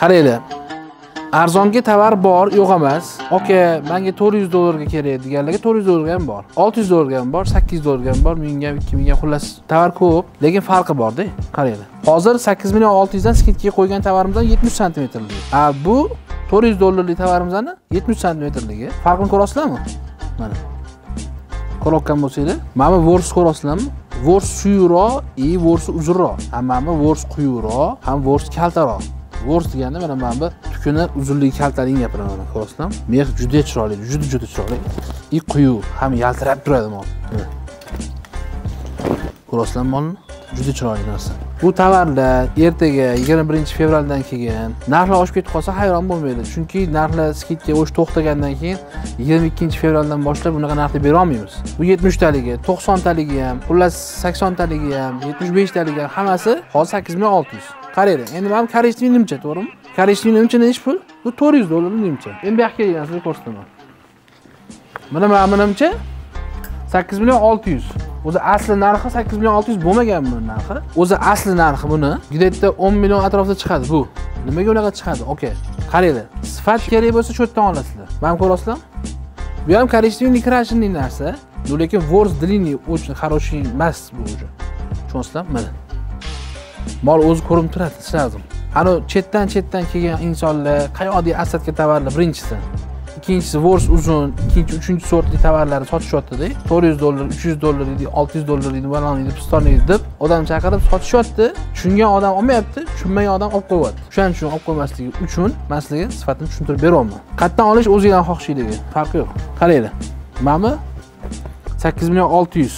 qaranglar arzonga tovar bor yo'q emas. Aka menga to'rt yuz dollarga kerak deganlarga to'rt yuz dollarga ham bor. Olti yuz dollarga ham bor sakkiz yuz dollarga ham bor mingga ham ikki mingga ham xullas tovar ko'p. Lekin farqi borda qaranglar. Hozir sakkiz million olti yuzdan skidkaga qo'ygan tovarimizdan yetmish santimetrlik a bu to'rt yuz dollarlik tovarimizni yetmish santimetrligi. Farqini ko'rasizlarmi? Mana. Ko'rayotgan bo'lsanglar. Mana bu vors ko'rasizlarmi? Vors suyroq и vorsi uzunroq. A mana bu vors quyuqroq ham vors kaltaroq. Vors deganda mana mana bu tukuni uzunligi kaltaligini gapiraman mana ko'rasizlarmi mex juda chiroyli juda juda chiroyli. И quyuq ham yaltirab turadi mol. Ko'rasizlarmi molni juda chiroyli narsa. Bu tovarlar ertaga yigirma birinchi fevraldan keyin narxlar oshib ketib qolsa hayron bo'lmaydi. Chunki narxlar skidka o'sha to'xtagandan keyin yigirma ikkinchi fevraldan boshlab bunaqa narxda bera olmaymiz. Bu yetmishtaligi to'qsontaligi ham xullas saksontaligi ham yetmish beshtaligi ham hammasi hozir sakkiz million olti yuz qaranglar endi mana bu koreyskiy nimcha to'g'rimi? Koreyskiy nimcha nechi pul? Bu to'rt yuz dollar nimcha endi bu yoqqa kelgan sizga ko'rsataman mana mana bu nimcha sakkiz million olti yuz. O'zi asli narxi sakkiz million olti yuz bo'lmagan buni narxi. O'zi asli narxi buni где o'n million atrofida chiqadi bu. Nimaga unaqa chiqadi? Okey qaranglar sifat kerak bo'lsa shu yerdan olasizlar. Mana ko'ryapsizlarmi bu ham коричневый некрашенный narsa. Ну lekin ворс длинный очень хороший emas bu уже tushunyapsizlarmi mana. Mol o'zi ko'rinib turadi сразу anavi chetdan chetdan kelgan insonlar qayoqdagi asatga tovarlar? Birinchisi. Ikkinchisi vors uzun ikkinchi uchinchi sortli tovarlarni sotishyaptida to'rt yuz dollar uch yuz dollar deydi olti yuz dollar deydi balon deydi piston deydi deb odam chaqirib sotishyapti tushungan odam olmayapti tushunmagan odam olib qo'yyapti o'shaning uchun olib qo'ymasligi uchun man sizlarga sifatini tushuntirib beryapman qayerdan olish o'zinglarni xohishingizdagi farqi yo'q. Qaranglar mana bu sakkiz million olti yuz.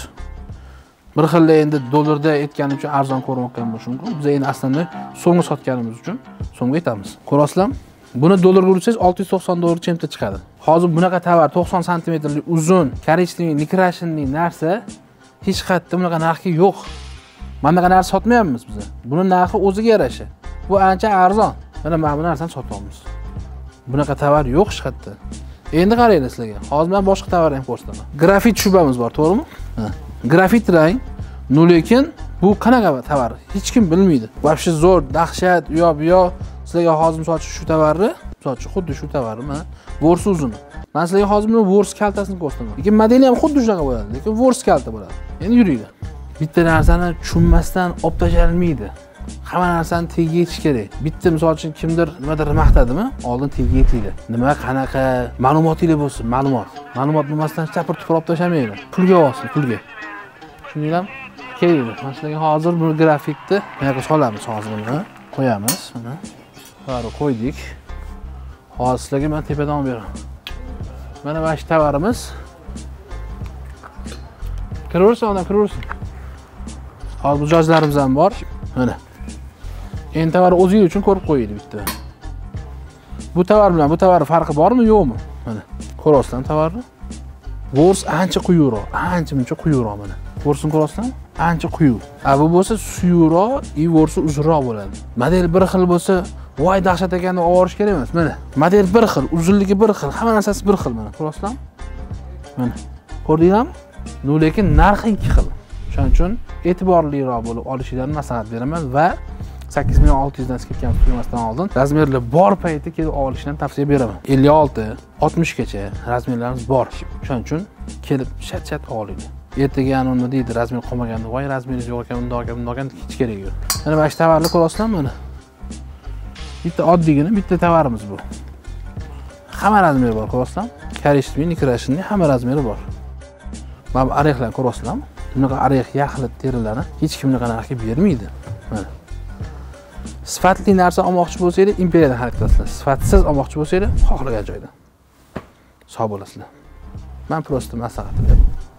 Bir xilla endi dollarda aytganim uchun arzon ko'rinayotgan bo'lishi mumkin. Biz endi aslida so'mga sotganimiz uchun so'mga aytamiz. Ko'ryapsizlarmi buni dollarga ursangiz olti yuz to'qson dollar chemta chiqadi. Hozir bunaqa tovar to'qson santimetrli uzun коричневый некрашенный narsa hech qayerda bunaqa narxga yo'q. Mana bunaqa narsa sotmayapmiz biz. Buni narxi o'ziga yarasha. Bu ancha arzon. Mana mana bu narsani sotyapmiz bunaqa tovar yo'q hech qayerda. Endi qaranglar sizlarga. Hozir man boshqa tovarni ham ko'rsataman. Grafit shubamiz bor to'g'rimi? Grafit rang no lekin bu qanaqa tovar? Hech kim bilmaydi. Вообще zo'r dahshat u yoq bu yoq sizlarga hozir misol uchun shu tovarni misol uchun xuddi shu tovarni mana vorsi uzun. Man sizlarga hozir buni vors kaltasini ko'rsataman lekin modeli ham xuddi shunaqa bo'ladi lekin vors kalta bo'ladi. Endi yuringlar. Bitta narsani tushunmasdan olib tashlanmaydi hamma narsani tagiga yetish kerak. Bitta misol uchun kimdir nimadir maqtadimi? Oldin tagiga yetinglar. Nima qanaqa? Ma'lumotinglar bo'lsin ma'lumot. Ma'lumot bo'lmasdan chapir tupur olib tashlamanglar pulga olsin pulga. Tushundinglarmi kelinglar. Mana sizlarga hozir bu grafikni buyoqqa solamiz hozir buni qo'yamiz mana bari qo'ydik. Hozir sizlarga man tepadan olib beraman. Mana mana shu tovarimiz. Kiraversin odam kiraversin. Hozir mijozlarimiz ham bor. Mana. Endi tovarni o'zingiz uchun ko'rib qo'yaylik bitta. Bu tovar bilan bu tovarni farqi bormi yo'qmi? Mana. Ko'ryapsizlarmi tovarni. Vors ancha quyiroq ancha muncha quyiroq mana. Vorsini ko'ryapsizlarmi ancha quyuq a bu bo'lsa suyuqroq и vorsi uzunroq bo'ladi. Model bir xil bo'lsa voy dahshat ekan deb olib yuborish kerak emas mana. Model bir xil uzunligi bir xil hamma narsasi bir xil mana. Ko'ryapsizlarmi mana. Ko'rdinglarmi? No lekin narxi ikki xil. O'shaning uchun e'tiborliroq bo'lib olishinglarni maslahat beraman va sakkiz million olti yuzdan skidkamiz tugamasdan oldin razmerlar bor payti kelib olishni tavsiya beraman. Ellik olti oltmishgacha razmerlarimiz bor. O'shaning uchun kelib shat shat olinglar ertaga ani nima deydi razmer qolmaganda. Voy razmeringiz yo'q ekan bundoq ekan bundoq ekan hech keragi yo'q. Mana mana shu tovarni ko'ryapsizlarmi mana bitta oddiygina bitta tovarimiz bu. Hamma razmeri bor ko'ryapsizlarmi? Korishniy некрашенный hamma razmeri bor. Mana bu orexlarni ko'ryapsizlarmi? Bunaqa orex yaxlit terilarni hech kim bunaqa narxga bermaydi. Mana. Sifatli narsa olmoqchi bo'lsanglar imperiyadan xarid qilasizlar sifatsiz olmoqchi bo'lsanglar xohlagan joydan sog' bo'lasizlar. Man просто maslahat beryapman